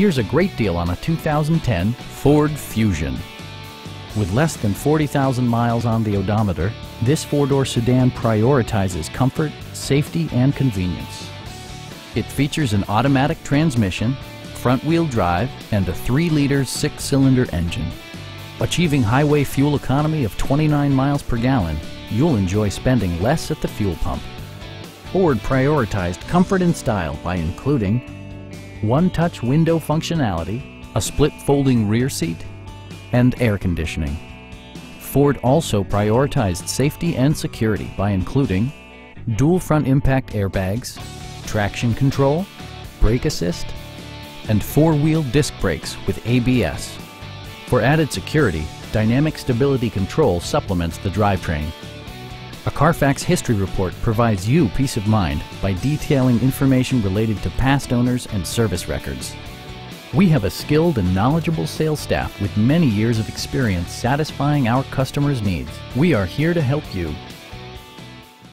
Here's a great deal on a 2010 Ford Fusion. With less than 40,000 miles on the odometer, this four-door sedan prioritizes comfort, safety, and convenience. It features an automatic transmission, front-wheel drive, and a 3-liter six-cylinder engine. Achieving highway fuel economy of 29 miles per gallon, you'll enjoy spending less at the fuel pump. Ford prioritized comfort and style by including one-touch window functionality, a split folding rear seat, and air conditioning. Ford also prioritized safety and security by including dual front impact airbags, traction control, brake assist, and four-wheel disc brakes with ABS. For added security, Dynamic Stability Control supplements the drivetrain. A Carfax history report provides you peace of mind by detailing information related to past owners and service records. We have a skilled and knowledgeable sales staff with many years of experience satisfying our customers' needs. We are here to help you